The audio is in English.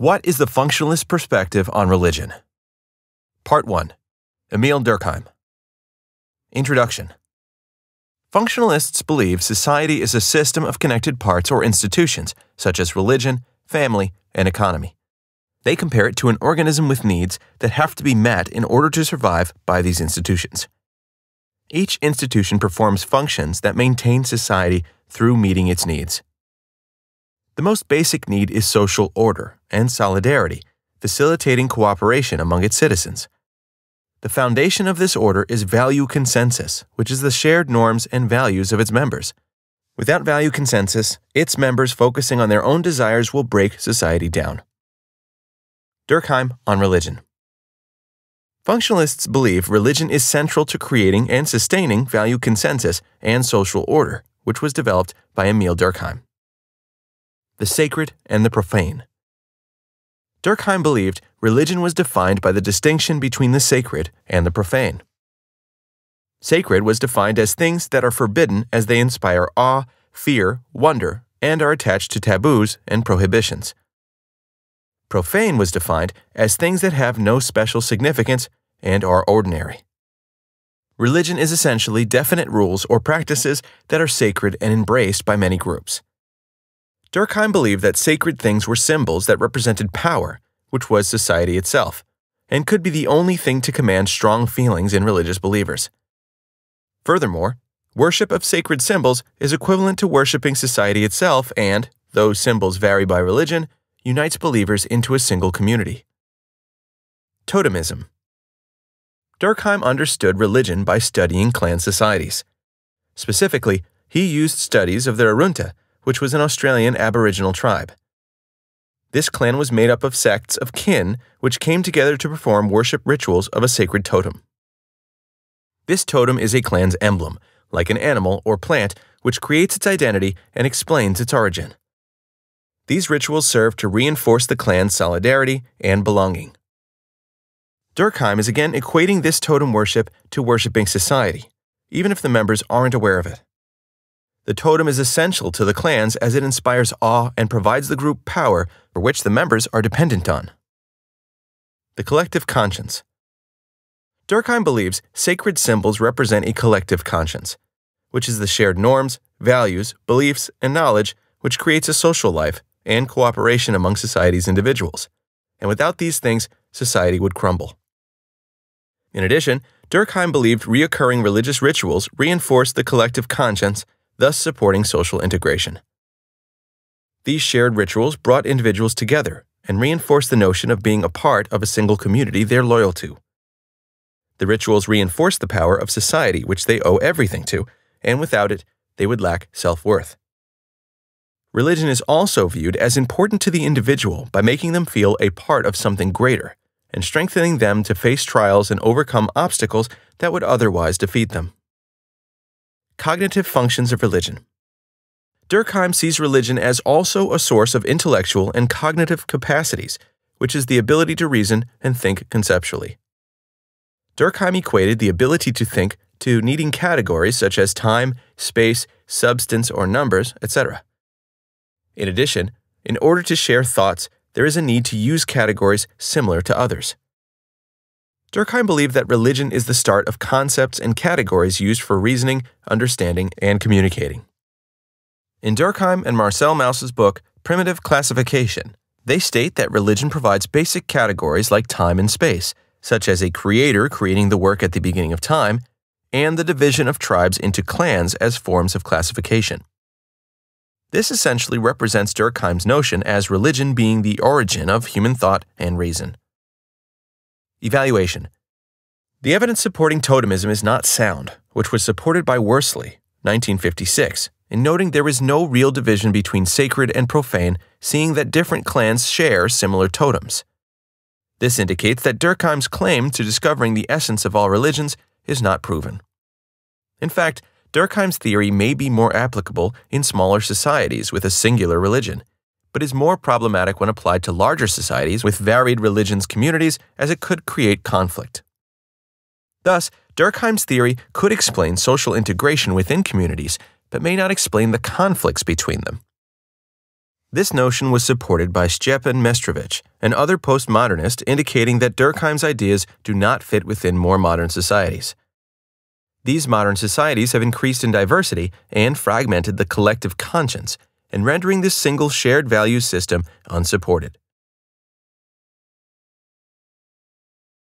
What is the functionalist perspective on religion? Part 1 Emile Durkheim. Introduction Functionalists believe society is a system of connected parts or institutions, such as religion, family, and economy. They compare it to an organism with needs that have to be met in order to survive by these institutions. Each institution performs functions that maintain society through meeting its needs. The most basic need is social order and solidarity, facilitating cooperation among its citizens. The foundation of this order is value consensus, which is the shared norms and values of its members. Without value consensus, its members focusing on their own desires will break society down. Durkheim on religion. Functionalists believe religion is central to creating and sustaining value consensus and social order, which was developed by Emile Durkheim the sacred and the profane. Durkheim believed religion was defined by the distinction between the sacred and the profane. Sacred was defined as things that are forbidden as they inspire awe, fear, wonder, and are attached to taboos and prohibitions. Profane was defined as things that have no special significance and are ordinary. Religion is essentially definite rules or practices that are sacred and embraced by many groups. Durkheim believed that sacred things were symbols that represented power, which was society itself, and could be the only thing to command strong feelings in religious believers. Furthermore, worship of sacred symbols is equivalent to worshiping society itself and, though symbols vary by religion, unites believers into a single community. Totemism Durkheim understood religion by studying clan societies. Specifically, he used studies of the Arunta which was an Australian Aboriginal tribe. This clan was made up of sects of kin which came together to perform worship rituals of a sacred totem. This totem is a clan's emblem, like an animal or plant, which creates its identity and explains its origin. These rituals serve to reinforce the clan's solidarity and belonging. Durkheim is again equating this totem worship to worshiping society, even if the members aren't aware of it. The totem is essential to the clans as it inspires awe and provides the group power for which the members are dependent on. The collective conscience. Durkheim believes sacred symbols represent a collective conscience, which is the shared norms, values, beliefs, and knowledge which creates a social life and cooperation among society's individuals. And without these things, society would crumble. In addition, Durkheim believed reoccurring religious rituals reinforced the collective conscience thus supporting social integration. These shared rituals brought individuals together and reinforced the notion of being a part of a single community they're loyal to. The rituals reinforce the power of society which they owe everything to, and without it, they would lack self worth. Religion is also viewed as important to the individual by making them feel a part of something greater and strengthening them to face trials and overcome obstacles that would otherwise defeat them. Cognitive functions of religion. Durkheim sees religion as also a source of intellectual and cognitive capacities, which is the ability to reason and think conceptually. Durkheim equated the ability to think to needing categories such as time, space, substance, or numbers, etc. In addition, in order to share thoughts, there is a need to use categories similar to others. Durkheim believed that religion is the start of concepts and categories used for reasoning, understanding, and communicating. In Durkheim and Marcel Mauss's book, Primitive Classification, they state that religion provides basic categories like time and space, such as a creator creating the work at the beginning of time, and the division of tribes into clans as forms of classification. This essentially represents Durkheim's notion as religion being the origin of human thought and reason. Evaluation The evidence supporting totemism is not sound, which was supported by Worsley, 1956, in noting there is no real division between sacred and profane, seeing that different clans share similar totems. This indicates that Durkheim's claim to discovering the essence of all religions is not proven. In fact, Durkheim's theory may be more applicable in smaller societies with a singular religion, but is more problematic when applied to larger societies with varied religions communities as it could create conflict. Thus, Durkheim's theory could explain social integration within communities, but may not explain the conflicts between them. This notion was supported by Stjepan Mestrovich and other postmodernists, indicating that Durkheim's ideas do not fit within more modern societies. These modern societies have increased in diversity and fragmented the collective conscience, and rendering this single shared value system unsupported.